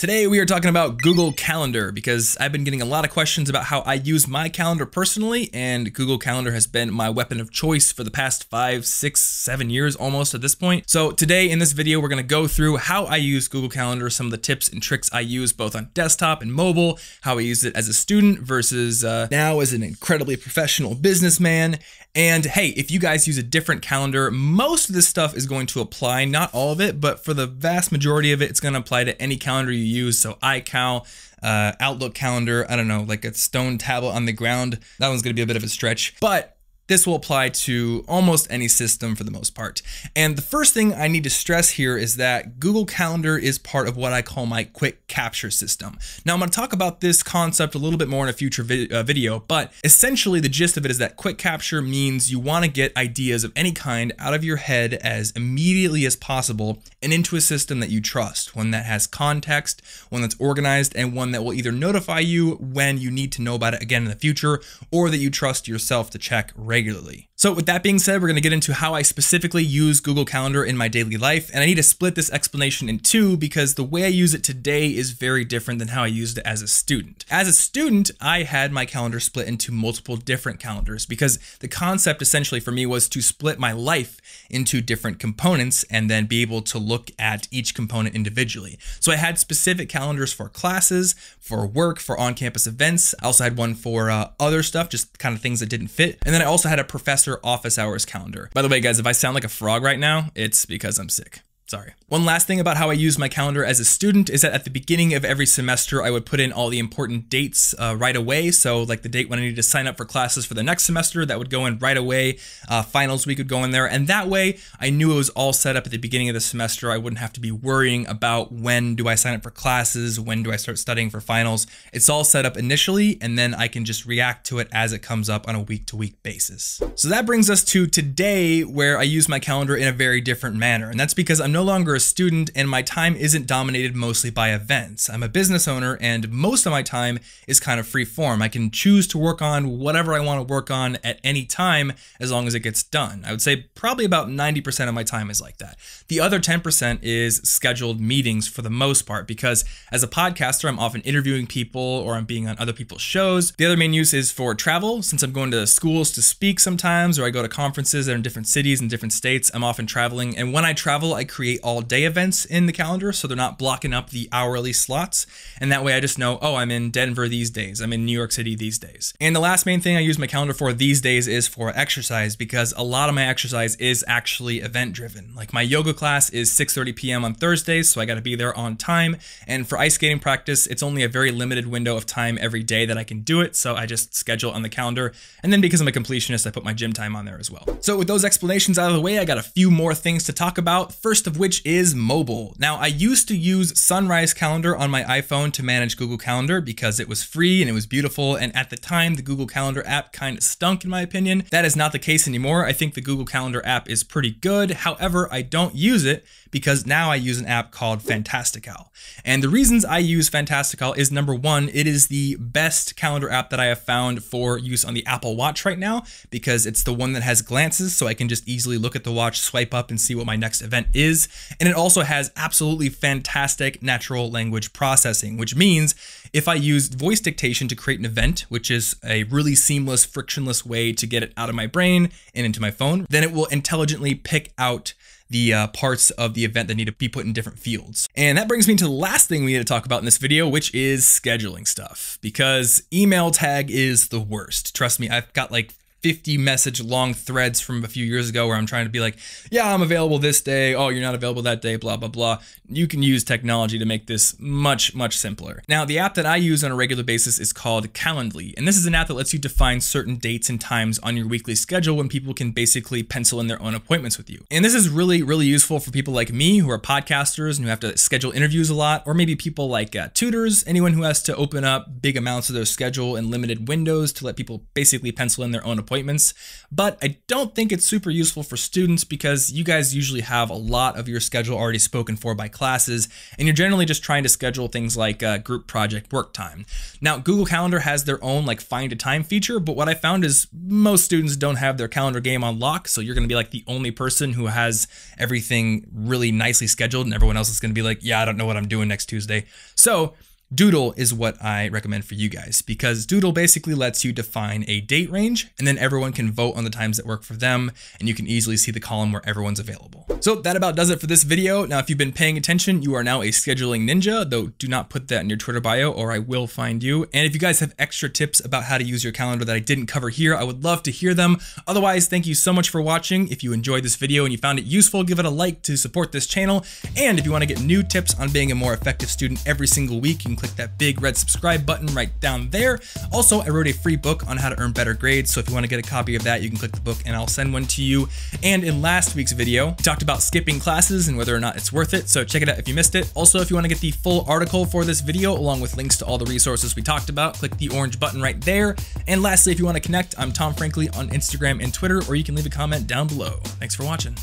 Today we are talking about Google Calendar because I've been getting a lot of questions about how I use my calendar personally and Google Calendar has been my weapon of choice for the past five, six, seven years almost at this point. So today in this video we're going to go through how I use Google Calendar, some of the tips and tricks I use both on desktop and mobile, how I use it as a student versus uh, now as an incredibly professional businessman, and hey, if you guys use a different calendar, most of this stuff is going to apply, not all of it, but for the vast majority of it, it's going to apply to any calendar you use. So iCal, uh, Outlook calendar, I don't know, like a stone tablet on the ground. That one's going to be a bit of a stretch, but this will apply to almost any system for the most part. And the first thing I need to stress here is that Google Calendar is part of what I call my quick capture system. Now I'm to talk about this concept a little bit more in a future vi uh, video, but essentially the gist of it is that quick capture means you want to get ideas of any kind out of your head as immediately as possible and into a system that you trust, one that has context, one that's organized, and one that will either notify you when you need to know about it again in the future, or that you trust yourself to check regularly regularly. So with that being said, we're going to get into how I specifically use Google Calendar in my daily life. And I need to split this explanation in two because the way I use it today is very different than how I used it as a student. As a student, I had my calendar split into multiple different calendars because the concept essentially for me was to split my life into different components and then be able to look at each component individually. So I had specific calendars for classes, for work, for on-campus events. I also had one for uh, other stuff, just kind of things that didn't fit. And then I also had a professor office hours calendar. By the way, guys, if I sound like a frog right now, it's because I'm sick. Sorry. One last thing about how I use my calendar as a student is that at the beginning of every semester, I would put in all the important dates uh, right away. So like the date when I needed to sign up for classes for the next semester, that would go in right away. Uh, finals week would go in there. And that way I knew it was all set up at the beginning of the semester. I wouldn't have to be worrying about when do I sign up for classes? When do I start studying for finals? It's all set up initially, and then I can just react to it as it comes up on a week to week basis. So that brings us to today where I use my calendar in a very different manner. And that's because I'm no longer a student and my time isn't dominated mostly by events. I'm a business owner and most of my time is kind of free form. I can choose to work on whatever I want to work on at any time as long as it gets done. I would say probably about 90% of my time is like that. The other 10% is scheduled meetings for the most part because as a podcaster, I'm often interviewing people or I'm being on other people's shows. The other main use is for travel since I'm going to schools to speak sometimes or I go to conferences that are in different cities and different states. I'm often traveling and when I travel, I create create all day events in the calendar so they're not blocking up the hourly slots. And that way I just know, oh, I'm in Denver these days, I'm in New York City these days. And the last main thing I use my calendar for these days is for exercise because a lot of my exercise is actually event driven. Like my yoga class is 6:30 p.m. on Thursdays, so I got to be there on time. And for ice skating practice, it's only a very limited window of time every day that I can do it, so I just schedule on the calendar. And then because I'm a completionist, I put my gym time on there as well. So with those explanations out of the way, I got a few more things to talk about. First of which is mobile. Now, I used to use Sunrise Calendar on my iPhone to manage Google Calendar because it was free and it was beautiful. And at the time, the Google Calendar app kind of stunk, in my opinion. That is not the case anymore. I think the Google Calendar app is pretty good. However, I don't use it because now I use an app called Fantastical. And the reasons I use Fantastical is number one, it is the best calendar app that I have found for use on the Apple Watch right now because it's the one that has glances, so I can just easily look at the watch, swipe up, and see what my next event is. And it also has absolutely fantastic natural language processing, which means if I use voice dictation to create an event, which is a really seamless, frictionless way to get it out of my brain and into my phone, then it will intelligently pick out the uh, parts of the event that need to be put in different fields. And that brings me to the last thing we need to talk about in this video, which is scheduling stuff. Because email tag is the worst. Trust me, I've got like 50 message long threads from a few years ago where I'm trying to be like, yeah, I'm available this day. Oh, you're not available that day, blah, blah, blah. You can use technology to make this much, much simpler. Now, the app that I use on a regular basis is called Calendly. And this is an app that lets you define certain dates and times on your weekly schedule when people can basically pencil in their own appointments with you. And this is really, really useful for people like me who are podcasters and who have to schedule interviews a lot, or maybe people like uh, tutors, anyone who has to open up big amounts of their schedule in limited windows to let people basically pencil in their own appointments appointments. But I don't think it's super useful for students because you guys usually have a lot of your schedule already spoken for by classes, and you're generally just trying to schedule things like uh, group project work time. Now, Google Calendar has their own like find a time feature, but what I found is most students don't have their calendar game on lock, so you're going to be like the only person who has everything really nicely scheduled, and everyone else is going to be like, yeah, I don't know what I'm doing next Tuesday. So Doodle is what I recommend for you guys because Doodle basically lets you define a date range and then everyone can vote on the times that work for them and you can easily see the column where everyone's available. So that about does it for this video. Now, if you've been paying attention, you are now a scheduling ninja, though do not put that in your Twitter bio or I will find you. And if you guys have extra tips about how to use your calendar that I didn't cover here, I would love to hear them. Otherwise, thank you so much for watching. If you enjoyed this video and you found it useful, give it a like to support this channel. And if you want to get new tips on being a more effective student every single week, click that big red subscribe button right down there. Also, I wrote a free book on how to earn better grades, so if you want to get a copy of that, you can click the book and I'll send one to you. And in last week's video, we talked about skipping classes and whether or not it's worth it, so check it out if you missed it. Also, if you want to get the full article for this video, along with links to all the resources we talked about, click the orange button right there. And lastly, if you want to connect, I'm Tom Frankly on Instagram and Twitter, or you can leave a comment down below. Thanks for watching.